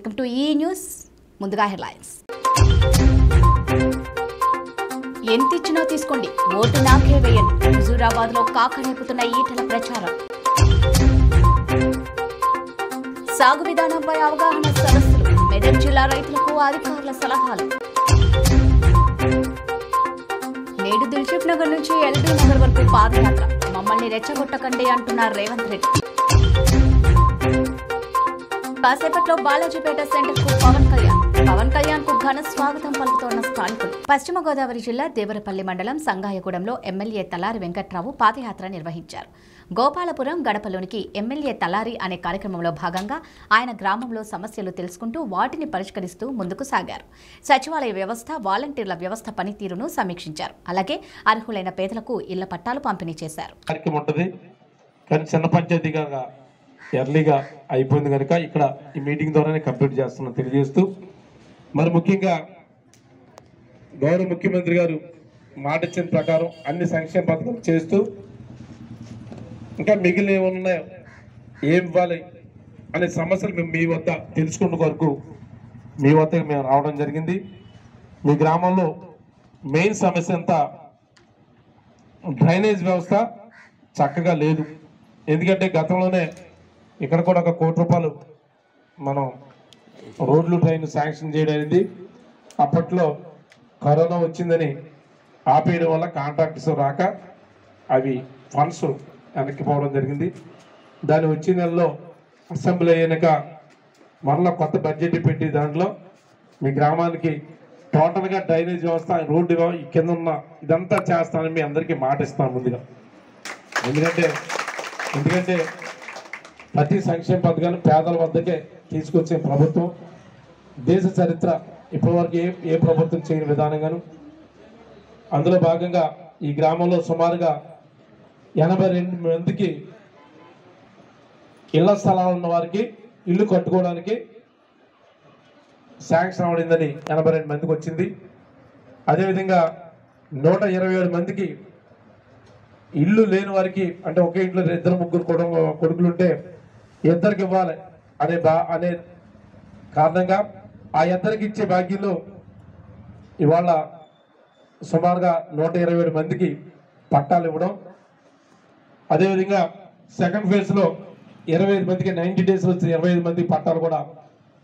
Welcome to ఈ news ముందుగా headlines. ఎంత ఇచ్చినా తీసుకోండి ఓటు నాకే వేయండి. హుజూరాబాద్లో కాకనేపుతున్న ఈటల ప్రచారం. సాగు విధానంపై అవగాహన సదస్సులు. మెదక్ జిల్లా రైతులకు అధికారుల సలహాలు. నేడు దిల్సుఖ్ నగర్ నుంచి ఎల్బీ నగర్ వరకు పాదయాత్ర. మమ్మల్ని రెచ్చగొట్టకండి అంటున్నారు రేవంత్ రెడ్డి. కాసేపట్లో బాలాజీపేట సెంటర్కు పవన్ కళ్యాణ్. పవన్ కళ్యాణ్కు ఘన స్వాగతం పలుకుతోన్న స్థానికులు. పశ్చిమ గోదావరి జిల్లా దేవరపల్లి మండలం సంగాయగూడెంలో ఎమ్మెల్యే తలారి వెంకట్రావు పాదయాత్ర నిర్వహించారు. గోపాలపురం గడపలోనికి ఎమ్మెల్యే తలారి అనే కార్యక్రమంలో భాగంగా ఆయన గ్రామంలో సమస్యలు తెలుసుకుంటూ వాటిని పరిష్కరిస్తూ ముందుకు సాగారు. సచివాలయ వ్యవస్థ వాలంటీర్ల వ్యవస్థ పనితీరును సమీక్షించారు. అలాగే అర్హులైన పేదలకు ఇళ్ళ పట్టాలు పంపిణీ చేశారు. ఎర్లీగా అయిపోయింది కనుక ఇక్కడ ఈ మీటింగ్ ద్వారానే కంప్లీట్ చేస్తున్నాం తెలియజేస్తూ. మరి ముఖ్యంగా గౌరవ ముఖ్యమంత్రి గారు మాట ఇచ్చిన ప్రకారం అన్ని సంక్షేమ పథకాలు చేస్తూ ఇంకా మిగిలిన ఏమున్నాయో ఏం ఇవ్వాలి అనే సమస్యలు మేము మీ వద్ద తెలుసుకున్న వరకు మీ వద్దకు మేము రావడం జరిగింది. మీ గ్రామంలో మెయిన్ సమస్య అంతా డ్రైనేజ్ వ్యవస్థ చక్కగా లేదు. ఎందుకంటే గతంలోనే ఇక్కడ కూడా ఒక కోటి రూపాయలు మనం రోడ్లు ట్రైన్ శాంక్షన్ చేయడం అనేది అప్పట్లో కరోనా వచ్చిందని ఆపేయడం వల్ల కాంట్రాక్ట్స్ రాక అవి ఫండ్స్ వెనక్కి పోవడం జరిగింది. దాని వచ్చే నెలలో అసెంబ్లీ అయినాక మరలా కొత్త బడ్జెట్ పెట్టి దాంట్లో మీ గ్రామానికి టోటల్గా డ్రైనేజ్ వ్యవస్థ రోడ్డు కింద ఉన్న ఇదంతా చేస్తానని మీ అందరికీ మాట ఇస్తాను ముందుగా. ఎందుకంటే ఎందుకంటే ప్రతి సంక్షేమ పథకాలు పేదల వద్దకే తీసుకొచ్చే ప్రభుత్వం. దేశ చరిత్ర ఇప్పటివరకు ఏ ఏ ప్రభుత్వం చేయని విధానంగాను. అందులో భాగంగా ఈ గ్రామంలో సుమారుగా ఎనభై రెండు మందికి ఇళ్ళ స్థలాలు ఉన్న వారికి ఇల్లు కట్టుకోవడానికి శాంక్షన్ అవడిందని ఎనభై రెండు మందికి వచ్చింది. అదేవిధంగా నూట ఇరవై ఏడు మందికి ఇల్లు లేని వారికి అంటే ఒకే ఇంట్లో ఇద్దరు ముగ్గురు కొడుకు కొడుకులు ఉంటే ఇద్దరికి ఇవ్వాలి అనే బా అనే కారణంగా ఆ ఇద్దరికి ఇచ్చే భాగ్యంలో ఇవాళ సుమారుగా నూట ఇరవై ఏడు మందికి పట్టాలు ఇవ్వడం. అదేవిధంగా సెకండ్ ఫేజ్లో ఇరవై ఐదు మందికి నైంటీ డేస్లో వచ్చిన ఇరవై ఐదు మంది పట్టాలు కూడా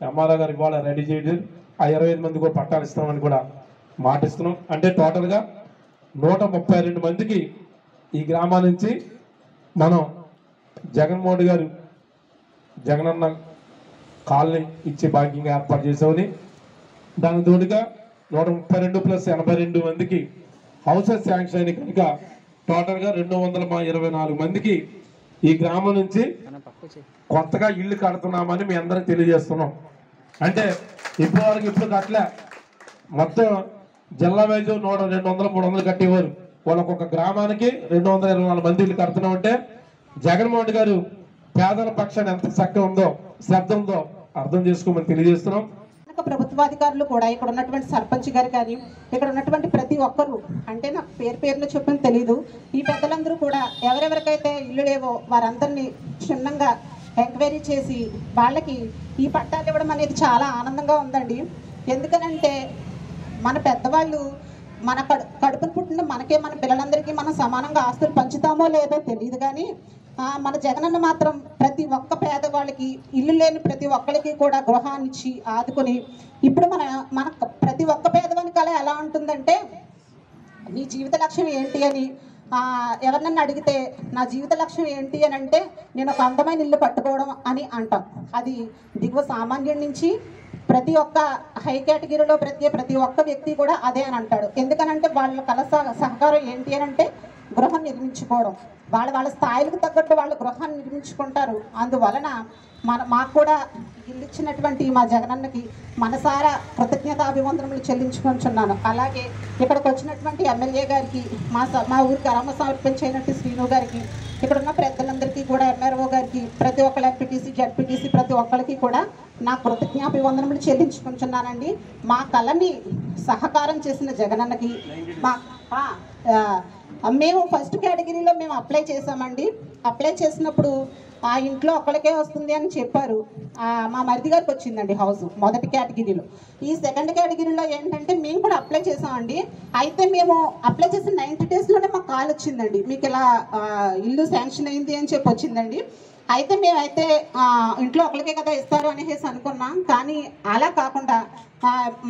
ఎంఆర్ఓ గారు ఇవాళ రెడీ చేయడం. ఆ ఇరవై ఐదు మంది కూడా పట్టాలు ఇస్తామని కూడా మాటిస్తున్నాం. అంటే టోటల్గా నూట ముప్పై రెండు మందికి ఈ గ్రామాల నుంచి మనం జగన్మోహన్ గారు జగనన్న కాలనీ ఇచ్చే భాగ్యంగా ఏర్పాటు చేసామని దానికి తోడుగా నూట ముప్పై రెండు ప్లస్ ఎనభై రెండు మందికి హౌసెస్ శాంక్షన్ అయిన కనుక టోటల్గా రెండు వందల ఇరవై నాలుగు మందికి ఈ గ్రామం నుంచి కొత్తగా ఇల్లు కడుతున్నామని మీ అందరికి తెలియజేస్తున్నాం. అంటే ఇప్పటి వరకు ఇప్పుడు కట్టలే. మొత్తం జిల్లా వైజ్ నూట రెండు వందలు మూడు వందలు కట్టేవారు. వాళ్ళకు ఒక గ్రామానికి రెండు వందల ఇరవై నాలుగు మంది ఇల్లు కడుతున్నామంటే జగన్మోహన్ గారు పేదల పక్షాన్ని ఎంత చక్క ఉందో శ్రద్ధ ఉందో అర్థం చేసుకోమని తెలియజేస్తున్నాం. ప్రభుత్వాధికారులు కూడా ఇక్కడ ఉన్నటువంటి సర్పంచ్ గారు కానీ ఇక్కడ ఉన్నటువంటి ప్రతి ఒక్కరు అంటే నాకు పేరు పేరులో చెప్పని తెలియదు ఈ పెద్దలందరూ కూడా ఎవరెవరికైతే ఇల్లు లేవో వారందరినీ క్షుణ్ణంగా ఎంక్వైరీ చేసి వాళ్ళకి ఈ పట్టాలు ఇవ్వడం అనేది చాలా ఆనందంగా ఉందండి. ఎందుకనంటే మన పెద్దవాళ్ళు మన కడు కడుపును పుట్టిన మనకే మన పిల్లలందరికీ మనం సమానంగా ఆస్తులు పంచుతామో లేదో తెలియదు కానీ మన జగనన్న మాత్రం ప్రతి ఒక్క పేదవాళ్ళకి ఇల్లు లేని ప్రతి ఒక్కరికి కూడా గృహాన్ని ఇచ్చి ఆదుకొని ఇప్పుడు మన మన ప్రతి ఒక్క పేదవాని కళ ఎలా ఉంటుందంటే నీ జీవిత లక్ష్యం ఏంటి అని ఎవరినన్నా అడిగితే నా జీవిత లక్ష్యం ఏంటి అని అంటే నేను ఒక అందమైన ఇల్లు పట్టుకోవడం అని అంటాం. అది దిగువ సామాన్యుడి నుంచి ప్రతి ఒక్క హై కేటగిరీలో ప్రతి ప్రతి ఒక్క వ్యక్తి కూడా అదే అని అంటాడు. ఎందుకనంటే వాళ్ళ కళ సహ- సహకారం ఏంటి అని అంటే గృహం నిర్మించుకోవడం. వాళ్ళ వాళ్ళ స్థాయిలకు తగ్గట్టు వాళ్ళు గృహాన్ని నిర్మించుకుంటారు. అందువలన మన మాకు కూడా ఇల్లు ఇచ్చినటువంటి మా జగనన్నకి మనసారా కృతజ్ఞతాభివందనములు చెల్లించుకుంటున్నాను అలాగే ఇక్కడికి వచ్చినటువంటి ఎమ్మెల్యే గారికి మా స- మా ఊరికి అరమ సమర్పించినట్టు శ్రీను గారికి ఇక్కడ ఉన్న పెద్దలందరికీ కూడా ఎంఆర్ఓ గారికి ప్రతి ఒక్కరు ఎంపీటీసీ జడ్పీటీసీ ప్రతి ఒక్కరికి కూడా నా కృతజ్ఞాభివందనములు చెల్లించుకుంటున్నానండి మా కళని సహకారం చేసిన జగనన్నకి మా మేము ఫస్ట్ కేటగిరీలో మేము అప్లై చేసామండి అప్లై చేసినప్పుడు ఆ ఇంట్లో ఒకరికే వస్తుంది అని చెప్పారు. మా మరిది గారికి వచ్చిందండి హౌస్ మొదటి కేటగిరీలో ఈ సెకండ్ కేటగిరీలో ఏంటంటే మేము కూడా అప్లై చేసామండి అయితే మేము అప్లై చేసిన నైంటీ డేస్లోనే మాకు కాల్ వచ్చిందండి. మీకు ఇలా ఇల్లు శాంక్షన్ అయింది అని చెప్పి వచ్చిందండి. అయితే మేమైతే ఇంట్లో ఒకరికే కదా ఇస్తారు అనేసి అనుకున్నాం. కానీ అలా కాకుండా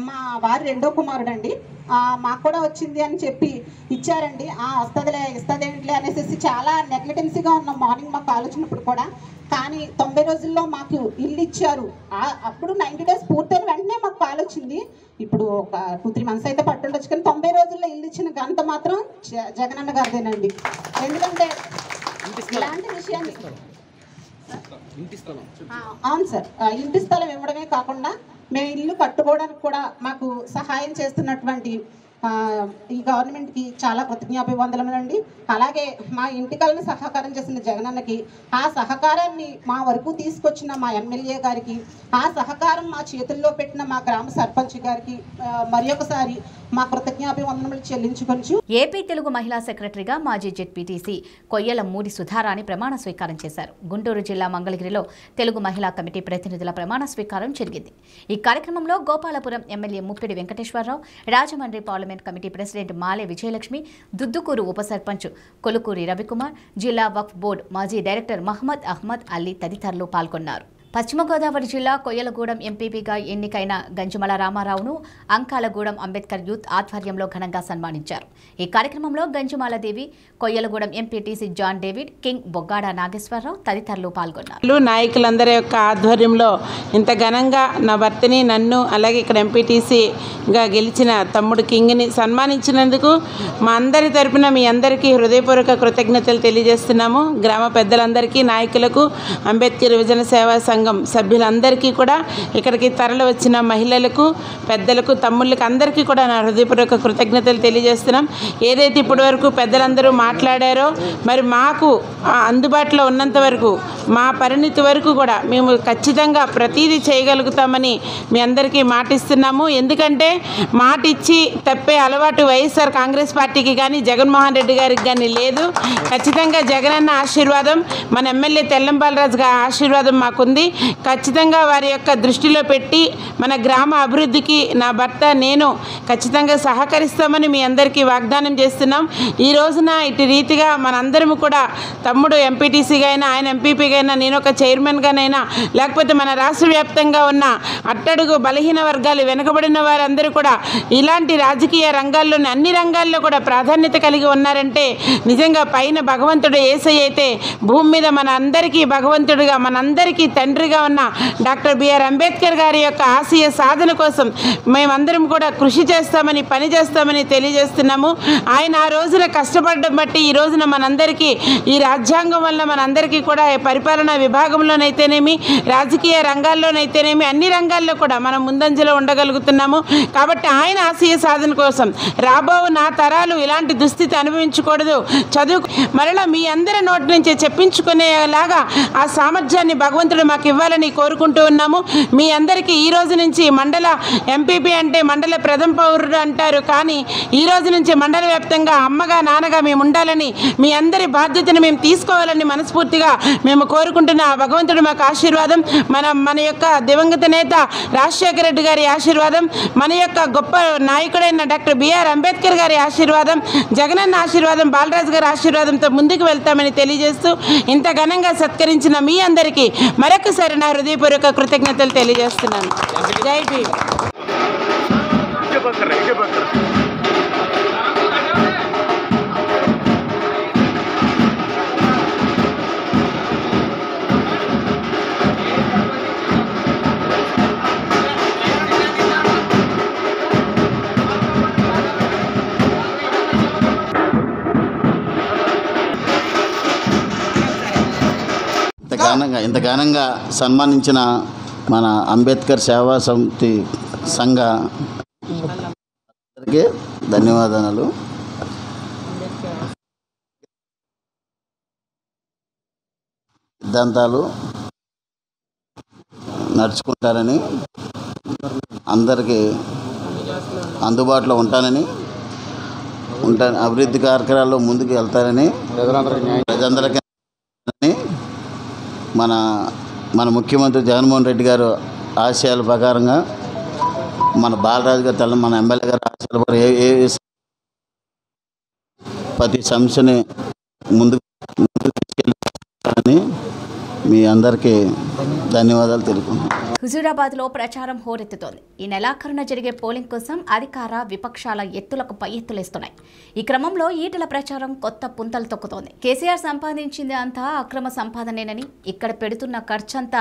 మా వారి రెండో కుమారుడు అండి మాకు కూడా వచ్చింది అని చెప్పి ఇచ్చారండి. ఆ వస్తుందిలే ఇస్తుందేంటిలే అనేసి చాలా నెగ్లిటెన్సీగా ఉన్నాం మార్నింగ్ మాకు ఆలోచనప్పుడు కూడా. కానీ తొంభై రోజుల్లో మాకు ఇల్లు ఇచ్చారు. అప్పుడు నైంటీ డేస్ పూర్తయిన వెంటనే మాకు కాల్ వచ్చింది. ఇప్పుడు ఒక టూ త్రీ మంత్స్ అయితే పట్టుండొచ్చు కానీ తొంభై రోజుల్లో ఇల్లు ఇచ్చిన ఘనత మాత్రం జగనన్న గారిదేనండి. ఎందుకంటే ఇలాంటి విషయాన్ని అవును సార్. ఇంటి స్థలం ఇవ్వడమే కాకుండా మేము ఇల్లు కట్టుకోవడానికి కూడా మాకు సహాయం చేస్తున్నటువంటి ఈ గవర్నమెంట్కి చాలా కృతజ్ఞాభివందనములండి. అలాగే మా ఇంటికలను సహకారం చేసిన జగనన్నకి ఆ సహకారాన్ని మా వరకు తీసుకొచ్చిన మా ఎమ్మెల్యే గారికి ఆ సహకారం మా చేతుల్లో పెట్టిన మా గ్రామ సర్పంచ్ గారికి మరి ఒకసారి మా కృతజ్ఞాభివందనములు చెల్లించుకొంచు. ఏపీ తెలుగు మహిళా సెక్రటరీగా మాజీ జెడ్పీటీసీ కొయ్యల మూడి సుధారాణి ప్రమాణ స్వీకారం చేశారు. గుంటూరు జిల్లా మంగళగిరిలో తెలుగు మహిళా కమిటీ ప్రతినిధుల ప్రమాణ స్వీకారం జరిగింది. ఈ కార్యక్రమంలో Gopalapuram MLA Muppidi Venkateswararao Rajahmundry parliament committee president Male Vijayalakshmi Duddukuru ఉప సర్పంచ్ కొలుకూరి రవికుమార్ జిల్లా వక్ఫ్ బోర్డు మాజీ డైరెక్టర్ మహమ్మద్ అహ్మద్ అలీ తదితరులు పాల్గొన్నారు. పశ్చిమ గోదావరి జిల్లా కొయ్యలగూడెం ఎంపీపీగా ఎన్నికైన గంజమల రామారావును అంకాలగూడెం అంబేద్కర్ యూత్ ఆధ్వర్యంలో ఘనంగా సన్మానించారు. ఈ కార్యక్రమంలో Ganjamaladevi Koyyalagudem MPTC John David King Boggada Nageswararao తదితరులు పాల్గొన్నారు. నాయకులందరి యొక్క ఆధ్వర్యంలో ఇంత ఘనంగా నా భర్తని నన్ను అలాగే ఇక్కడ ఎంపీటీసీగా గెలిచిన తమ్ముడు కింగ్ని సన్మానించినందుకు మా అందరి తరపున మీ అందరికీ హృదయపూర్వక కృతజ్ఞతలు తెలియజేస్తున్నాము. గ్రామ పెద్దలందరికీ నాయకులకు అంబేద్కర్ విజన సేవా సంఘం సభ్యులందరికీ కూడా ఇక్కడికి తరలి వచ్చిన మహిళలకు పెద్దలకు తమ్ముళ్ళకి అందరికీ కూడా నా హృదయపూర్వక కృతజ్ఞతలు తెలియజేస్తున్నాం. ఏదైతే ఇప్పటివరకు పెద్దలందరూ మాట్లాడారో మరి మాకు ఆ, అందుబాటులో ఉన్నంత వరకు మా పరిణితి వరకు కూడా మేము ఖచ్చితంగా ప్రతీది చేయగలుగుతామని మీ అందరికీ మాటిస్తున్నాము. ఎందుకంటే మాట ఇచ్చి తప్పే అలవాటు వైఎస్ఆర్ కాంగ్రెస్ పార్టీకి కానీ జగన్మోహన్ రెడ్డి గారికి కానీ లేదు. ఖచ్చితంగా జగనన్న ఆశీర్వాదం మన ఎమ్మెల్యే తెల్లంబాలరాజు గారి ఆశీర్వాదం మాకుంది. ఖచ్చితంగా వారి యొక్క దృష్టిలో పెట్టి మన గ్రామ అభివృద్ధికి నా భర్త నేను ఖచ్చితంగా సహకరిస్తామని మీ అందరికీ వాగ్దానం చేస్తున్నాం. ఈ రోజున ఇటు రీతిగా మనందరం కూడా తమ్ముడు ఎంపీటీసీగా అయినా ఆయన ఎంపీపీగా అయినా నేను ఒక చైర్మన్గానైనా లేకపోతే మన రాష్ట్ర వ్యాప్తంగా ఉన్న అట్టడుగు బలహీన వర్గాలు వెనుకబడిన వారందరూ కూడా ఇలాంటి రాజకీయ రంగాల్లోని అన్ని రంగాల్లో కూడా ప్రాధాన్యత కలిగి ఉన్నారంటే నిజంగా పైన భగవంతుడు ఏసై అయితే భూమి మీద మన అందరికీ భగవంతుడిగా మనందరికీ తండ్రిగా ఉన్న డాక్టర్ బిఆర్ అంబేద్కర్ గారి యొక్క ఆశయ సాధన కోసం మేమందరం కూడా కృషి చేస్తామని పని చేస్తామని తెలియజేస్తున్నాము. ఆయన ఆ రోజున కష్టపడడం బట్టి ఈ రోజున మనందరికీ ఈ రాజ్యాంగం వల్ల మనందరికీ కూడా పరిపాలనా విభాగంలోనైతేనేమి రాజకీయ రంగాల్లోనైతేనేమి అన్ని రంగాల్లో కూడా మనం ముందంజలో ఉండగలుగుతున్నాము. కాబట్టి ఆయన ఆశయ సాధన కోసం రాబో నా తరాలు ఇలాంటి దుస్థితి అనుభవించకూడదు. చదువు మరలా మీ అందరి నోటి నుంచి చెప్పించుకునేలాగా ఆ సామర్థ్యాన్ని భగవంతుడు మాకు ఇవ్వాలని కోరుకుంటూ ఉన్నాము. మీ అందరికీ ఈ రోజు నుంచి మండల ఎంపీపీ అంటే మండల ప్రథమ పౌరుడు అంటారు. కానీ ఈ రోజు నుంచి మండల వ్యాప్తంగా అమ్మగా నాన్నగా మేము ఉండాలని మీ అందరి బాధ్యతను మేము తీసుకోవాలని మనస్ఫూర్తిగా మేము కోరుకుంటున్న భగవంతుడు మాకు ఆశీర్వాదం. మన మన యొక్క దివంగత నేత రాజశేఖర రెడ్డి గారి ఆశీర్వాదం. మన యొక్క గొప్ప నాయకుడైన డాక్టర్ బిఆర్ అంబేద్కర్ గారి ఆశీర్వాదం. జగనన్న ఆశీర్వాదం బాలరాజు గారి ఆశీర్వాదంతో ముందుకు వెళ్తామని తెలియజేస్తూ ఇంత ఘనంగా సత్కరించిన మీ అందరికీ మరొక మరొకసారి నా హృదయపూర్వక కృతజ్ఞతలు తెలియజేస్తున్నాను. జై భీమ్. ఘనంగా ఇంత ఘనంగా సన్మానించిన మన అంబేద్కర్ సేవా సమితి సంఘ అందరికీ ధన్యవాదాలు. సిద్ధాంతాలు నడుచుకుంటారని అందరికీ అందుబాటులో ఉంటానని ఉంటా అభివృద్ధి కార్యక్రమాల్లో ముందుకు వెళ్తారని ప్రజలందరికీ మన మన ముఖ్యమంత్రి జగన్మోహన్ రెడ్డి గారు ఆశయాల ప్రకారంగా మన బాలరాజు గారు తల్లి మన ఎమ్మెల్యే గారు ఆశయాల ఏ ఏ ప్రతి సమస్యని ముందుకు ముందుకు తీసుకెళ్ళి మీ అందరికీ ధన్యవాదాలు తెలుపుకుంటున్నాను. హుజూరాబాద్లో ప్రచారం హోరెత్తుతోంది. ఈ నెలాఖరున జరిగే పోలింగ్ కోసం అధికార విపక్షాల ఎత్తులకు పై ఎత్తులేస్తున్నాయి. ఈ క్రమంలో ఈటల ప్రచారం కొత్త పుంతలు తొక్కుతోంది. కేసీఆర్ సంపాదించింది అంతా అక్రమ సంపాదనేనని ఇక్కడ పెడుతున్న ఖర్చంతా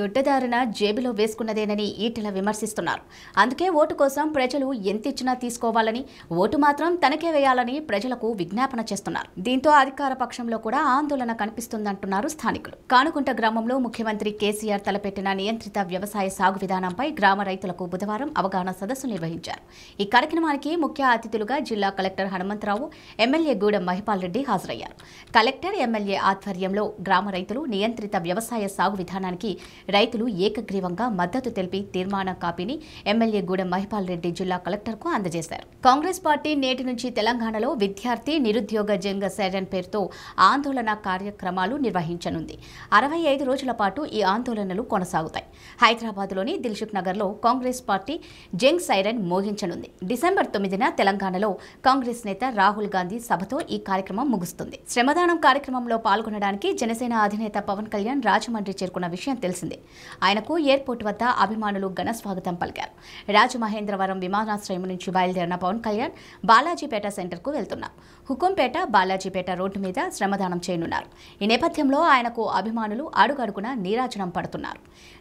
దొడ్డదారిన జేబులో వేసుకున్నదేనని ఈటల విమర్శిస్తున్నారు. అందుకే ఓటు కోసం ప్రజలు ఎంత ఇచ్చినా తీసుకోవాలని ఓటు మాత్రం తనకే వేయాలని ప్రజలకు విజ్ఞాపన చేస్తున్నారు. దీంతో అధికార పక్షంలో కూడా ఆందోళన కనిపిస్తుందంటున్నారు స్థానికులు. కానుకుంట గ్రామంలో ముఖ్యమంత్రి కేసీఆర్ తలపెట్టిన నియంత్రిత వ్యవసాయ సాగు విధానంపై గ్రామ రైతులకు బుధవారం అవగాహన సదస్సు నిర్వహించారు. ఈ కార్యక్రమానికి ముఖ్య అతిథులుగా జిల్లా కలెక్టర్ హనుమంతరావు ఎమ్మెల్యే గూడెం మహిపాల్ రెడ్డి హాజరయ్యారు. కలెక్టర్ ఎమ్మెల్యే ఆధ్వర్యంలో గ్రామ రైతులు నియంత్రిత వ్యవసాయ సాగు విధానానికి రైతులు ఏకగ్రీవంగా మద్దతు తెలిపి తీర్మాన కాపీని ఎమ్మెల్యే గూడెం మహిపాల్ రెడ్డి జిల్లా కలెక్టర్కు అందజేశారు. కాంగ్రెస్ పార్టీ నేటి నుంచి తెలంగాణలో విద్యార్థి నిరుద్యోగ జంగ సైరన్ పేరుతో ఆందోళన కార్యక్రమాలు నిర్వహించనుంది. అరవై ఐదు రోజుల పాటు ఈ ఆందోళనలు కొనసాగుతాయి. హైదరాబాద్లోని దిల్షుక్ నగర్లో కాంగ్రెస్ పార్టీ జంగ్ సైరన్ మోగించనుంది డిసెంబర్ తొమ్మిదిన తెలంగాణలో కాంగ్రెస్ నేత రాహుల్ గాంధీ సభతో ఈ కార్యక్రమం ముగుస్తుంది. శ్రమదానం కార్యక్రమంలో పాల్గొనడానికి జనసేన అధినేత పవన్ కళ్యాణ్ రాజమండ్రి చేరుకున్న విషయం తెలిసిందే. ఆయనకు ఎయిర్పోర్ట్ వద్ద అభిమానులు ఘన స్వాగతం పలికారు. రాజమహేంద్రవరం విమానాశ్రయం నుంచి బయలుదేరిన పవన్ కళ్యాణ్ బాలాజీపేట సెంటర్కు వెళ్తున్నారు. హుకుంపేట బాలాజీపేట రోడ్డు మీద శ్రమదానం చేయనున్నారు. ఈ నేపథ్యంలో ఆయనకు అభిమానులు అడుగడుగున నీరాజనం పడుతున్నారు.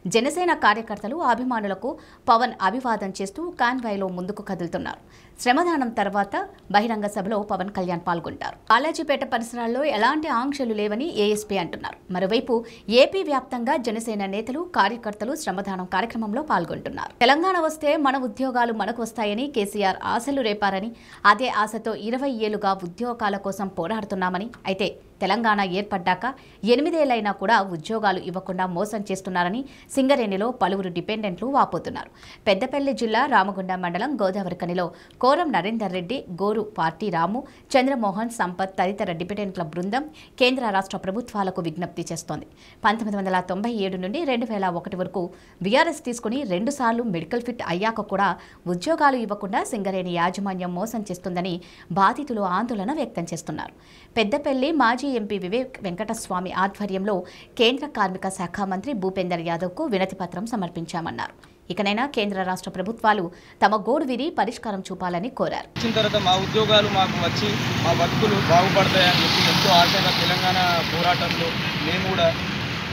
జనసేన కార్యకర్తలు అభిమానులకు పవన్ అభివాదం చేస్తూ కాన్వాయ్లో ముందుకు కదులుతున్నారు. శ్రమదానం తర్వాత బహిరంగ సభలో పవన్ కళ్యాణ్ పాల్గొంటారు. బాలాజీపేట పరిసరాల్లో ఎలాంటి ఆంక్షలు లేవని ఏఎస్పీ అంటున్నారు. మరోవైపు ఏపీ వ్యాప్తంగా జనసేన నేతలు కార్యకర్తలు శ్రమదానం కార్యక్రమంలో పాల్గొంటున్నారు. తెలంగాణ వస్తే మన ఉద్యోగాలు మనకు వస్తాయని కేసీఆర్ ఆశలు రేపారని అదే ఆశతో ఇరవై ఏళ్ళుగా ఉద్యోగాల కోసం పోరాడుతున్నామని అయితే తెలంగాణ ఏర్పడ్డాక ఎనిమిదేళ్ళైనా కూడా ఉద్యోగాలు ఇవ్వకుండా మోసం చేస్తున్నారని సింగరేణిలో పలువురు డిపెండెంట్లు వాపోతున్నారు. పెద్దపల్లి జిల్లా రామగుండ మండలం గోదావరికనిలో కోరం నరేందర్ రెడ్డి గోరు పార్టీ రాము చంద్రమోహన్ సంపత్ తదితర డిపెండెంట్ల బృందం కేంద్ర రాష్ట్ర ప్రభుత్వాలకు విజ్ఞప్తి చేస్తోంది. పంతొమ్మిది వందల తొంభై ఏడు నుండి రెండు వేల ఒకటి వరకు బీఆర్ఎస్ తీసుకుని రెండుసార్లు మెడికల్ ఫిట్ అయ్యాక కూడా ఉద్యోగాలు ఇవ్వకుండా సింగరేణి యాజమాన్యం మోసం చేస్తుందని బాధితులు ఆందోళన వ్యక్తం చేస్తున్నారు. పెద్దపల్లి మాజీ ఎంపీ వివేక్ వెంకటస్వామి ఆధ్వర్యంలో కేంద్ర కార్మిక శాఖ మంత్రి భూపేందర్ యాదవ్కు వినతిపత్రం సమర్పించామన్నారు. ఇకనైనా కేంద్ర రాష్ట్ర ప్రభుత్వాలు తమ గోడు విని పరిష్కారం చూపాలని కోరారు. వచ్చిన తర్వాత మా ఉద్యోగాలు మాకు వచ్చి మా బతుకులు బాగుపడతాయని చెప్పి ఎంతో ఆశగా తెలంగాణ పోరాటంలో మేము కూడా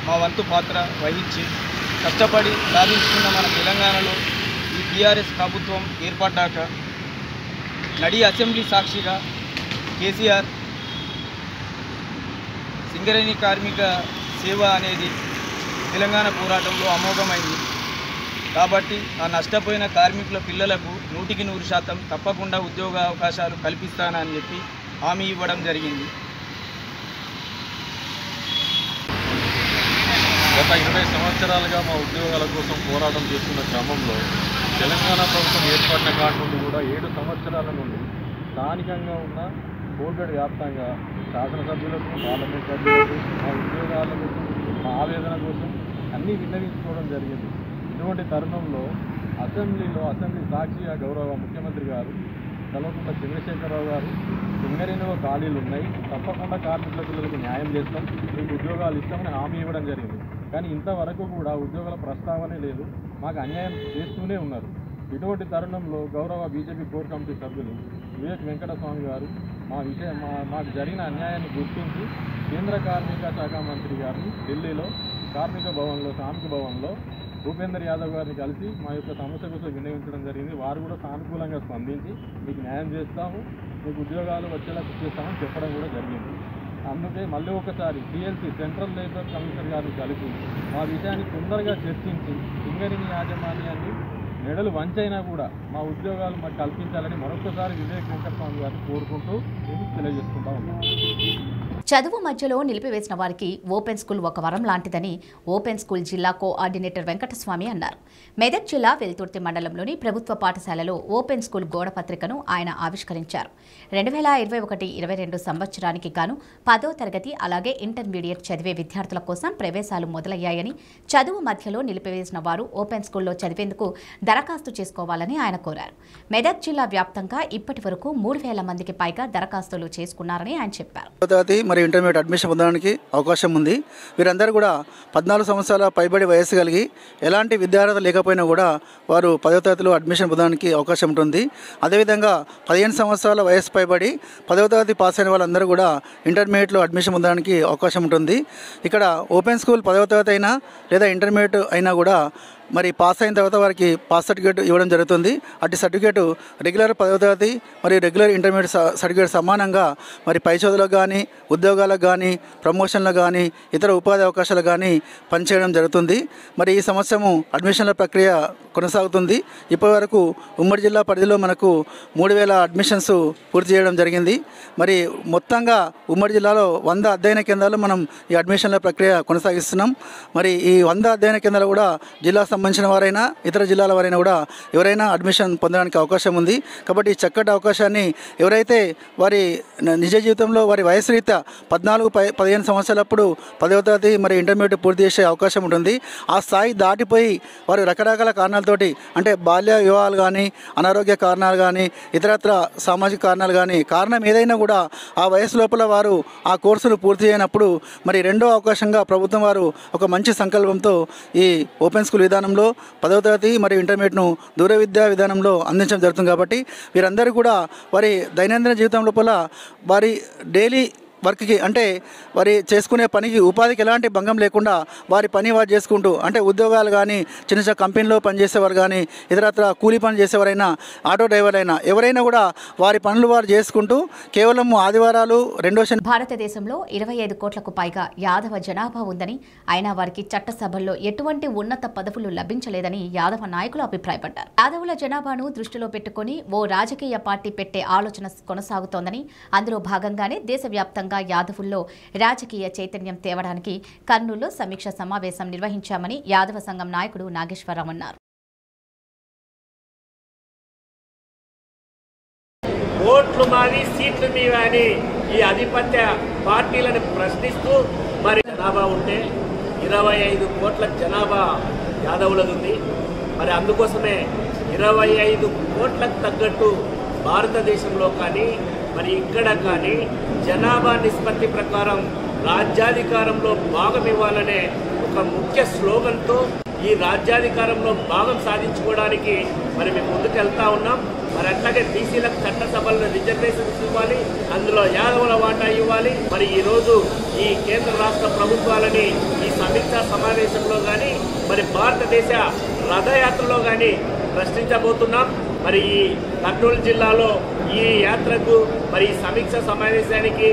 మా వంతు పాత్ర వహించి కష్టపడి సాధించుకున్న మన తెలంగాణలో ఈ టీఆర్ఎస్ ప్రభుత్వం ఏర్పడ్డాక నడి అసెంబ్లీ సాక్షిగా కేసీఆర్ సింగరేణి కార్మిక సేవ అనేది తెలంగాణ పోరాటంలో అమోఘమైంది. కాబట్టి ఆ నష్టపోయిన కార్మికుల పిల్లలకు నూటికి నూరు శాతం తప్పకుండా ఉద్యోగ అవకాశాలు కల్పిస్తానని చెప్పి హామీ ఇవ్వడం జరిగింది. గత ఇరవై సంవత్సరాలుగా మా ఉద్యోగాల కోసం పోరాటం చేస్తున్న క్రమంలో తెలంగాణ ప్రభుత్వం ఏర్పడిన కాడి నుండి కూడా ఏడు సంవత్సరాల నుండి స్థానికంగా ఉన్న కోల్గడ్ వ్యాప్తంగా శాసనసభ్యులకు పార్లమెంట్ సభ్యులకు మా ఉద్యోగాల కోసం మా ఆవేదన కోసం అన్నీ విన్నవించుకోవడం జరిగింది. ఇటువంటి తరుణంలో అసెంబ్లీలో అసెంబ్లీ సాక్షిగా గౌరవ ముఖ్యమంత్రి గారు కల్వకుంట్ల చంద్రశేఖరరావు గారు సింగరేణిలో ఖాళీలు ఉన్నాయి. తప్పకుండా కార్మికుల పిల్లలకు న్యాయం చేస్తాం. మీకు ఉద్యోగాలు ఇస్తామని హామీ ఇవ్వడం జరిగింది. కానీ ఇంతవరకు కూడా ఉద్యోగాల ప్రస్తావనే లేదు. మాకు అన్యాయం చేస్తూనే ఉన్నారు. ఇటువంటి తరుణంలో గౌరవ బీజేపీ కోర్ కమిటీ సభ్యులు వివేక్ వెంకటస్వామి గారు మా విషయం మా మాకు జరిగిన అన్యాయాన్ని గుర్తించి కేంద్ర కార్మిక శాఖ మంత్రి గారిని ఢిల్లీలో కార్మిక భవన్లో శ్రామిక భవన్లో భూపేందర్ యాదవ్ గారిని కలిసి మా యొక్క సమస్య కోసం వినియోగించడం జరిగింది. వారు కూడా సానుకూలంగా స్పందించి మీకు న్యాయం చేస్తాము మీకు ఉద్యోగాలు వచ్చేలా చేస్తామని చెప్పడం కూడా జరిగింది. అందుకే మళ్ళీ ఒకసారి సిఎల్సి సెంట్రల్ లేబర్ కమిషనర్ గారిని కలిసి మా విషయాన్ని తొందరగా చర్చించి సింగరిని యాజమాన్యాన్ని మెడలు వంచైనా కూడా మా ఉద్యోగాలు మాకు కల్పించాలని మరొకసారి వివేక్ వెంకటస్వామి గారిని కోరుకుంటూ మేము తెలియజేసుకుంటా ఉన్నాం. చదువు మధ్యలో నిలిపివేసిన వారికి ఓపెన్ స్కూల్ ఒక వరం లాంటిదని ఓపెన్ స్కూల్ జిల్లా కోఆర్డినేటర్ వెంకటస్వామి అన్నారు. మెదక్ జిల్లా వెల్తుర్తి మండలంలోని ప్రభుత్వ పాఠశాలలో ఓపెన్ స్కూల్ గోడపత్రికను ఆయన ఆవిష్కరించారు. రెండు వేల ఇరవై ఒకటి ఇరవై రెండు సంవత్సరానికి గాను పదో తరగతి అలాగే ఇంటర్మీడియట్ చదివే విద్యార్థుల కోసం ప్రవేశాలు మొదలయ్యాయని చదువు మధ్యలో నిలిపివేసిన వారు ఓపెన్ స్కూల్లో చదివేందుకు దరఖాస్తు చేసుకోవాలని ఆయన కోరారు. మెదక్ జిల్లా వ్యాప్తంగా ఇప్పటి వరకు మూడు వేల మందికి పైగా దరఖాస్తులు చేసుకున్నారని ఆయన చెప్పారు. మరియు ఇంటర్మీడియట్ అడ్మిషన్ పొందడానికి అవకాశం ఉంది. వీరందరూ కూడా పద్నాలుగు సంవత్సరాల పైబడి వయస్సు కలిగి ఎలాంటి విద్యార్హత లేకపోయినా కూడా వారు పదవ తరగతిలో అడ్మిషన్ పొందడానికి అవకాశం ఉంటుంది. అదేవిధంగా పదిహేను సంవత్సరాల వయస్సు పైబడి పదవ తరగతి పాస్ అయిన వాళ్ళందరూ కూడా ఇంటర్మీడియట్లో అడ్మిషన్ పొందడానికి అవకాశం ఉంటుంది. ఇక్కడ ఓపెన్ స్కూల్ పదవ తరగతి అయినా లేదా ఇంటర్మీడియట్ అయినా కూడా మరి పాస్ అయిన తర్వాత వారికి పాస్ సర్టిఫికేట్ ఇవ్వడం జరుగుతుంది. అటు సర్టిఫికేట్ రెగ్యులర్ పదవ తరగతి మరియు రెగ్యులర్ ఇంటర్మీడియట్ సర్టిఫికేట్ సమానంగా మరి పై చదువులకు కానీ ఉద్యోగాలకు కానీ ప్రమోషన్లకు కానీ ఇతర ఉపాధి అవకాశాలకు కానీ పనిచేయడం జరుగుతుంది. మరి ఈ సంవత్సరము అడ్మిషన్ల ప్రక్రియ కొనసాగుతుంది. ఇప్పటివరకు ఉమ్మడి జిల్లా పరిధిలో మనకు మూడు వేల అడ్మిషన్స్ పూర్తి చేయడం జరిగింది. మరి మొత్తంగా ఉమ్మడి జిల్లాలో వంద అధ్యయన కేంద్రాలు మనం ఈ అడ్మిషన్ల ప్రక్రియ కొనసాగిస్తున్నాం. మరి ఈ వంద అధ్యయన కేంద్రాలు కూడా జిల్లా సంబంధించిన వారైనా ఇతర జిల్లాల వారైనా కూడా ఎవరైనా అడ్మిషన్ పొందడానికి అవకాశం ఉంది. కాబట్టి ఈ చక్కటి అవకాశాన్ని ఎవరైతే వారి నిజ జీవితంలో వారి వయసు రీత్యా పద్నాలుగు పై పదిహేను సంవత్సరాలప్పుడు పదవ తరగతి మరి ఇంటర్మీడియట్ పూర్తి చేసే అవకాశం ఉంటుంది. ఆ స్థాయి దాటిపోయి వారు రకరకాల కారణాలతోటి అంటే బాల్య వివాహాలు కానీ అనారోగ్య కారణాలు కానీ ఇతరత్ర సామాజిక కారణాలు కానీ కారణం ఏదైనా కూడా ఆ వయసు లోపల వారు ఆ కోర్సులు పూర్తి చేయనప్పుడు మరి రెండో అవకాశంగా ప్రభుత్వం వారు ఒక మంచి సంకల్పంతో ఈ ఓపెన్ స్కూల్ విధానం విధానంలో పదవ తరగతి మరియు ఇంటర్మీడియట్ను దూర విద్యా విధానంలో అందించడం జరుగుతుంది కాబట్టి వీరందరూ కూడా వారి దైనందిన జీవితం లోపల వారి డైలీ వర్క్కి అంటే వారి చేసుకునే పనికి ఉపాధికి ఎలాంటి భంగం లేకుండా వారి పని వారు చేసుకుంటూ అంటే ఉద్యోగాలు కానీ చిన్న చిన్న కంపెనీలో పనిచేసేవారు కానీ ఇతరత్ర కూలీ పని చేసేవారైనా ఆటో డ్రైవర్ అయినా ఎవరైనా కూడా వారి పనులు వారు చేసుకుంటూ కేవలం ఆదివారాలు రెండో శని భారతదేశంలో ఇరవై ఐదు కోట్లకు పైగా యాదవ జనాభా ఉందని అయినా వారికి చట్టసభల్లో ఎటువంటి ఉన్నత పదవులు లభించలేదని యాదవ నాయకులు అభిప్రాయపడ్డారు. యాదవుల జనాభాను దృష్టిలో పెట్టుకుని ఓ రాజకీయ పార్టీ పెట్టే ఆలోచన కొనసాగుతోందని అందులో భాగంగానే దేశవ్యాప్తంగా యాదవుల్లో రాజకీయ చైతన్యం తేవడానికి కర్నూలులో సమీక్ష సమావేశం నిర్వహించామని యాదవ సంఘం నాయకుడు నాగేశ్వరరావు అన్నారు. ఓట్లు మావి సీట్లు మీవి అని ఈ ఆధిపత్య పార్టీలను ప్రశ్నిస్తూ మరి జనాభా ఉంటే ఇరవై ఐదు కోట్ల జనాభా యాదవులది ఉంది. మరి అందుకోసమే ఇరవై ఐదు కోట్లకు తగ్గట్టు భారతదేశంలో కానీ మరి ఇక్కడ కానీ జనాభా నిష్పత్తి ప్రకారం రాజ్యాధికారంలో భాగం ఇవ్వాలనే ఒక ముఖ్య స్లోగన్తో ఈ రాజ్యాధికారంలో భాగం సాధించుకోవడానికి మరి మేము ముందుకెళ్తా ఉన్నాం. మరి అట్లాగే బీసీలకు చట్టసభల్లో రిజర్వేషన్స్ ఇవ్వాలి అందులో యాదవుల వాటా ఇవ్వాలి. మరి ఈరోజు ఈ కేంద్ర రాష్ట్ర ప్రభుత్వాలని ఈ సమీక్షా సమావేశంలో కానీ మరి భారతదేశ రథయాత్రలో కానీ ప్రశ్నించబోతున్నాం. మరి ఈ కర్నూలు జిల్లాలో ఈ యాత్రకు మరి ఈ సమీక్ష సమావేశానికి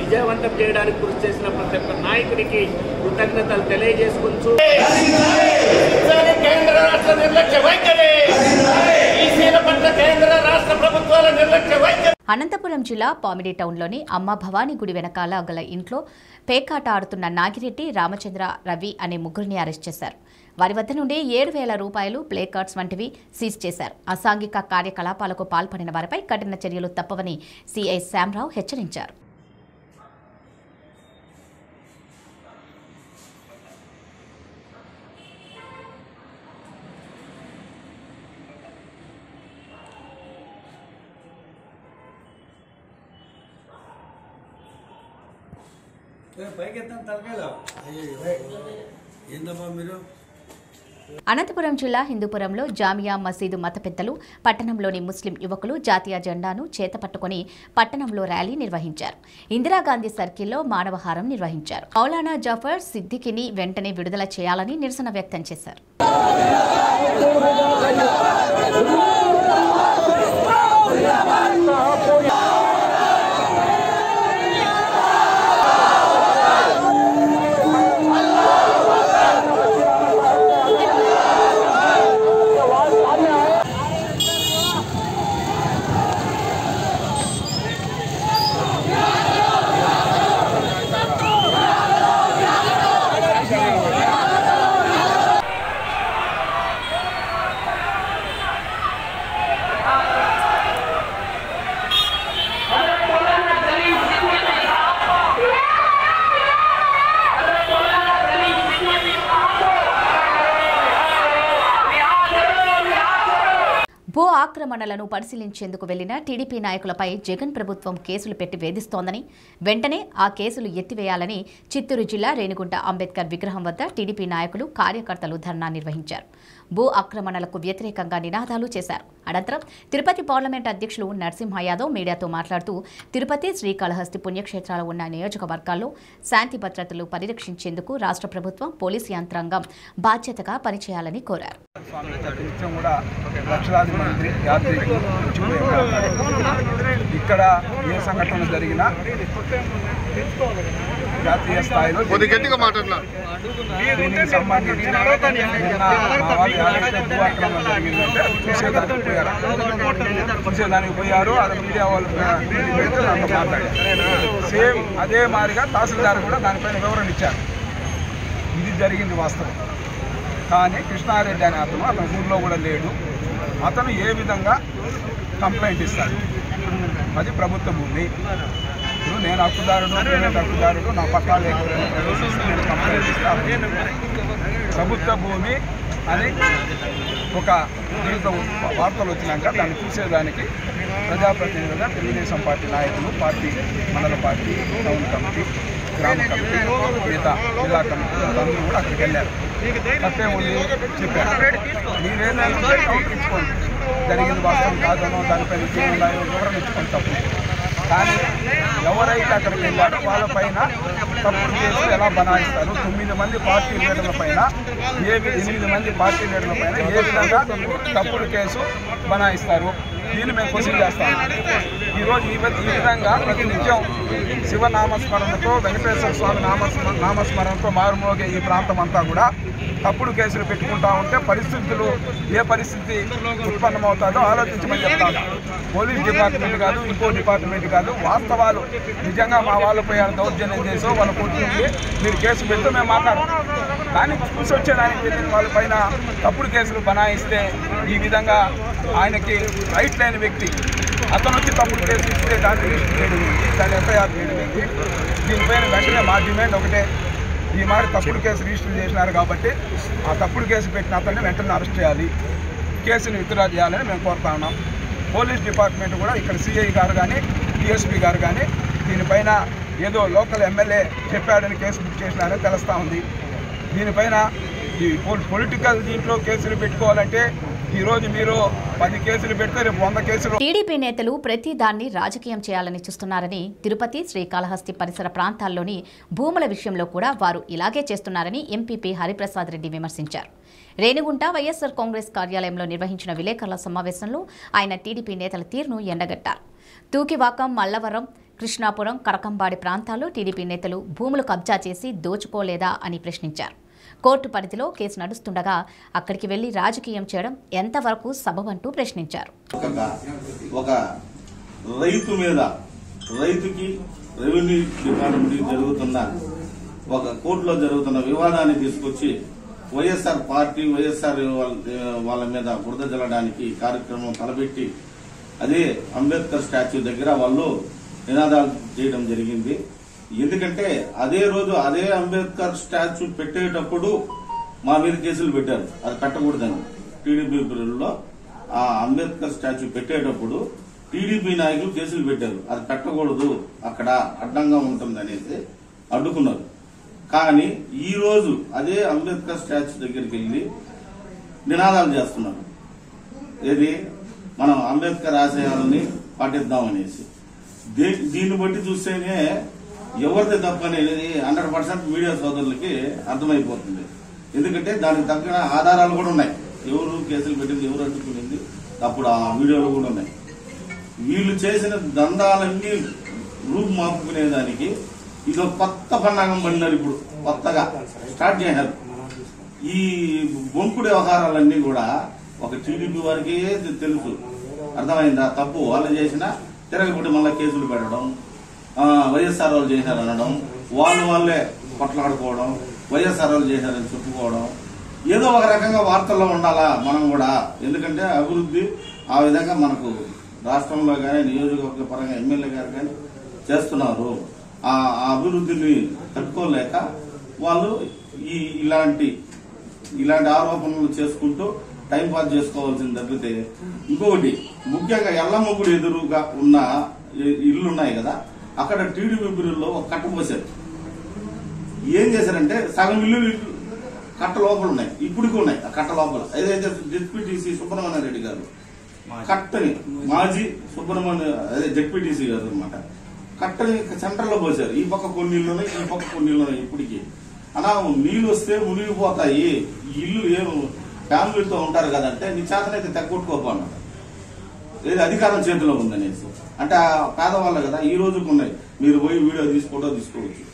విజయవంతం చేయడానికి కృషి చేసిన ప్రతి ఒక్క నాయకునికి కృతజ్ఞతలు తెలియజేసుకుంటూ కేంద్ర రాష్ట్ర నిర్లక్ష్య వైఖరి. ఈసీల పట్ల కేంద్ర రాష్ట్ర ప్రభుత్వాల నిర్లక్ష్య వైఖరి. అనంతపురం జిల్లా పామిడి టౌన్లోని అమ్మ భవానీ గుడి వెనకాల గల ఇంట్లో పేకాట ఆడుతున్న నాగిరెడ్డి రామచంద్ర రవి అనే ముగ్గురిని అరెస్ట్ చేశారు. వారి వద్ద నుండి ఏడు వేల రూపాయలు ప్లే కార్డ్స్ వంటివి సీజ్ చేశారు. అసాంఘిక కార్యకలాపాలకు పాల్పడిన వారిపై కఠిన చర్యలు తప్పవని సిఐ శ్యామరావు హెచ్చరించారు. ఏందమ్మా మీరు? అనంతపురం జిల్లా హిందూపురంలో జామియా మసీదు మత పెద్దలు పట్టణంలోని ముస్లిం యువకులు జాతీయ జెండాను చేతపట్టుకుని పట్టణంలో ర్యాలీ నిర్వహించారు. ఇందిరాగాంధీ సర్కిల్లో మానవహారం నిర్వహించారు. మౌలానా జఫర్ సిద్దికిని వెంటనే విడుదల చేయాలని నిరసన వ్యక్తం చేశారు. ఆక్రమణలను పరిశీలించేందుకు వెళ్ళిన టీడీపీ నాయకులపై జగన్ ప్రభుత్వం కేసులు పెట్టి వేధిస్తోందని వెంటనే ఆ కేసులు ఎత్తివేయాలని చిత్తూరు జిల్లా రేణిగుంట అంబేద్కర్ విగ్రహం వద్ద టీడీపీ నాయకులు కార్యకర్తలు ధర్నా నిర్వహించారు. భూ ఆక్రమణలకు వ్యతిరేకంగా నినాదాలు చేశారు. అనంతరం తిరుపతి పార్లమెంట్ అధ్యక్షులు నరసింహ యాదవ్ మీడియాతో మాట్లాడుతూ తిరుపతి శ్రీకాళహస్తి పుణ్యక్షేత్రాలు ఉన్న నియోజకవర్గాల్లో శాంతి భద్రతలు పరిరక్షించేందుకు రాష్ట్ర ప్రభుత్వం పోలీసు యంత్రాంగం బాధ్యతగా పనిచేయాలని కోరారు. ఇక్కడ ఏ సంఘటన జరిగినా జాతీయ స్థాయిలో గట్టిగా దీనికి సంబంధించి జరిగిందంటే చూసేదానికి పోయారు? చూసేదానికి పోయారు అది మీడియా వాళ్ళు మాట్లాడారు. సేమ్ అదే మాదిరిగా తహసీల్దార్ కూడా దానిపైన వివరణ ఇచ్చారు. ఇది జరిగింది వాస్తవం. కానీ కృష్ణారెడ్డి అనే అతను అతను ఊళ్ళో కూడా లేడు. అతను ఏ విధంగా కంప్లైంట్ ఇస్తాడు? అది ప్రభుత్వ భూమి ఇప్పుడు నేను హక్కుదారుడు హక్కుదారుడు నా పట్టాలు నేను కంప్లైంట్ ఇస్తాను ప్రభుత్వ భూమి అని ఒక దీంట్లో వార్తలు వచ్చినాక దాన్ని చూసేదానికి ప్రజాప్రతినిధులుగా తెలుగుదేశం పార్టీ నాయకులు పార్టీ మండల పార్టీ టౌన్ కమిటీ గ్రామ కమిటీ మిగతా జిల్లా కమిటీ అందరూ కూడా అక్కడికి వెళ్ళారు తప్పే ఉంది చెప్పారు మీరేంటంటే కౌంటర్ ఇచ్చుకోండి జరిగింది వాస్తవం కాదనో దానిపై విజయం ఉన్నాయో వివరణ ఇచ్చుకోండి తప్పు కానీ ఎవరైతే అక్కడికి వెళ్ళారో వాళ్ళపైన తప్పుడు కేసు ఎలా బనాయిస్తారు? తొమ్మిది మంది పార్టీ లీడర్ల పైన ఏ ఎనిమిది మంది పార్టీ లీడర్ల పైన ఏ విధంగా తప్పుడు కేసు బనాయిస్తారు? దీన్ని మేము క్వశ్చన్ చేస్తాం. ఈరోజు ఈ ఈ విధంగా ప్రతి నిత్యం శివనామస్మరణతో వెంకటేశ్వర స్వామి నామస్మ నామస్మరణతో మారుమోగే ఈ ప్రాంతం అంతా కూడా తప్పుడు కేసులు పెట్టుకుంటా ఉంటే పరిస్థితులు ఏ పరిస్థితి ఉత్పన్నమవుతుందో ఆలోచించమని చెప్తాను. పోలీస్ డిపార్ట్మెంట్ కాదు ఇంకో డిపార్ట్మెంట్ కాదు వాస్తవాలు నిజంగా మా వాళ్ళపై ఆయన దౌర్జన్యం చేసో వాళ్ళ కొట్టుకుంటే మీరు కేసు పెడితే మేము మాట్లాడతాం. కానీ చూసి వచ్చేదానికి వెళ్ళిన వాళ్ళపైన తప్పుడు కేసులు బనాయిస్తే ఈ విధంగా ఆయనకి రైట్ లేని వ్యక్తి అతను వచ్చి తప్పుడు కేసు ఇస్తే దాన్ని రిజిస్టర్ చేయడం దాని ఎఫ్ఐఆర్ చేయడం దీనిపైన వెంటనే మా డిమాండ్ ఒకటే. ఈ మాట తప్పుడు కేసు రిజిస్టర్ చేసినారు కాబట్టి ఆ తప్పుడు కేసు పెట్టిన అతన్ని వెంటనే అరెస్ట్ చేయాలి. కేసుని విత్డ్రా చేయాలని మేము కోరుతా ఉన్నాం. పోలీస్ డిపార్ట్మెంట్ కూడా ఇక్కడ సిఐ గారు కానీ డిఎస్పీ గారు కానీ దీనిపైన ఏదో లోకల్ ఎమ్మెల్యే చెప్పాడని కేసు బుక్ చేసినారని తెలుస్తూ ఉంది. దీనిపైన ఈ పొలిటికల్ దీంట్లో కేసులు పెట్టుకోవాలంటే ఈరోజు మీరు పది కేసులు పెడితే రేపు వంద కేసులు. టీడీపీ నేతలు ప్రతి దాన్ని రాజకీయం చేయాలని చూస్తున్నారని తిరుపతి శ్రీకాళహస్తి పరిసర ప్రాంతాల్లోని భూముల విషయంలో కూడా వారు ఇలాగే చేస్తున్నారని ఎంపీపీ హరిప్రసాద్ రెడ్డి విమర్శించారు. రేణిగుంట వైఎస్సార్ కాంగ్రెస్ కార్యాలయంలో నిర్వహించిన విలేకరుల సమావేశంలో ఆయన టీడీపీ నేతల తీరును ఎండగట్టారు. తూకివాకం మల్లవరం కృష్ణాపురం కరకంబాడి ప్రాంతాల్లో టీడీపీ నేతలు భూములు కబ్జా చేసి దోచుకోలేదా అని ప్రశ్నించారు. కోర్టు పరిధిలో కేసు నడుస్తుండగా అక్కడికి వెళ్ళి రాజకీయం చేయడం ఎంతవరకు సబబంటూ ప్రశ్నించారు. ఒక రైతు మీద రైతుకి రెవెన్యూ డిపార్ట్మెంట్ జరుగుతున్న ఒక కోర్టులో జరుగుతున్న వివాదాన్ని తీసుకొచ్చి వైఎస్ఆర్ పార్టీ వైఎస్ఆర్ వాళ్ళ- మీద బురద జల్లడానికి కార్యక్రమం తలపెట్టి అదే అంబేద్కర్ స్టాచ్యూ దగ్గర వాళ్ళు నినాదాలు చేయడం జరిగింది. ఎందుకంటే అదే రోజు అదే అంబేద్కర్ స్టాచ్యూ పెట్టేటప్పుడు మా మీద కేసులు పెట్టారు. అది కట్టకూడదని. టీడీపీ బిల్లులో ఆ అంబేద్కర్ స్టాచ్యూ పెట్టేటప్పుడు టీడీపీ నాయకులు కేసులు పెట్టారు. అది కట్టకూడదు. అక్కడ అడ్డంగా ఉంటుంది అనేసి అడ్డుకున్నారు. కానీ ఈ రోజు అదే అంబేద్కర్ స్టాచ్యూ దగ్గరికి వెళ్ళి నినాదాలు చేస్తున్నారు. ఏది? మనం అంబేద్కర్ ఆశయాలని పాటిద్దాం అనేసి దీన్ని బట్టి చూస్తేనే ఎవరిది తప్పు అనేది హండ్రెడ్ పర్సెంట్ మీడియా సోదరులకి అర్థమైపోతుంది. ఎందుకంటే దానికి తగ్గిన ఆధారాలు కూడా ఉన్నాయి. ఎవరు కేసులు పెట్టింది ఎవరు అడ్డుకునింది అప్పుడు ఆ వీడియోలు కూడా ఉన్నాయి. వీళ్ళు చేసిన దందాలన్నీ రూపు మాపుకునేదానికి ఇది ఒక కొత్త పన్నాగం పడినారు ఇప్పుడు కొత్తగా స్టార్ట్ చేశారు. ఈ బొంకుడు వ్యవహారాలన్నీ కూడా ఒక టీడీపీ వారికి తెలుసు. అర్థమైందా? తప్పు వాళ్ళు చేసిన తిరగబడి మళ్ళీ కేసులు పెట్టడం వైఎస్ఆర్ వాళ్ళు చేశారు అనడం వాళ్ళు వాళ్ళే కొట్లాడుకోవడం వైఎస్ఆర్ వాళ్ళు చేశారని చెప్పుకోవడం. ఏదో ఒక రకంగా వార్తల్లో ఉండాలా మనం కూడా. ఎందుకంటే అభివృద్ధి ఆ విధంగా మనకు రాష్ట్రంలో కానీ నియోజకవర్గ పరంగా ఎమ్మెల్యే గారు కానీ చేస్తున్నారు. ఆ అభివృద్ధిని తట్టుకోలేక వాళ్ళు ఈ ఇలాంటి ఇలాంటి ఆరోపణలు చేసుకుంటూ టైం పాస్ చేసుకోవాల్సింది తప్పితే ఇంకొకటి ముఖ్యంగా ఎల్లమ్మ గుడి ఎదురుగా ఉన్న ఇల్లు ఉన్నాయి కదా అక్కడ టీడీపీ బిల్లులో ఒక కట్ట పోసారు ఏం చేశారంటే సగం ఇల్లు కట్ట లోపల ఉన్నాయి ఇప్పటికీ ఉన్నాయి ఆ కట్ట లోపల. ఏదైతే జెడ్పీటీసీ సుబ్రహ్మణ్య రెడ్డి గారు కట్టని మాజీ సుబ్రహ్మణ్య అదే జెడ్పీటీసీ గారు అనమాట కట్టని సెంటర్లో పోసారు ఈ పక్క కొన్ని ఇళ్ళు ఉన్నాయి ఈ పక్క కొన్ని ఇళ్ళు ఉన్నాయి ఇప్పటికి. అలా నీళ్ళు వస్తే మునిగిపోతాయి ఇల్లు ఏం ఫ్యామిలీతో ఉంటారు కదంటే నీ చేతనైతే తగ్గొట్టుకోపో అన్నారు ఏది అధికారం చేతిలో ఉందనేసి. అంటే ఆ పేదవాళ్ళు కదా ఈ రోజుకు ఉన్నాయి. మీరు పోయి వీడియో తీసి తీసుకోవచ్చు.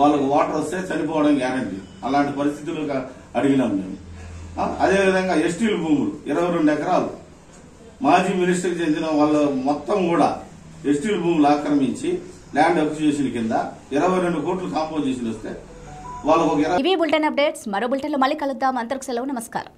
వాళ్ళకు వాటర్ వస్తే చనిపోవడం గ్యారంటీ అలాంటి పరిస్థితులు అడిగినాం మేము. అదేవిధంగా ఎస్టీల భూములు ఇరవై రెండు ఎకరాలు. మాజీ మినిస్టర్కి చెందిన వాళ్ళ మొత్తం కూడా ఎస్టీల భూములు ఆక్రమించి ల్యాండ్ అక్విజిషన్ కింద ఇరవై రెండు కోట్లు కాంపోజిషన్ వస్తే వాళ్ళకు ఇరవై ఇవి బులెటిన్ అప్డేట్స్. మరో బులెటిన్లో మళ్ళీ కలుద్దాం. అంతకు సెలవు. నమస్కారం.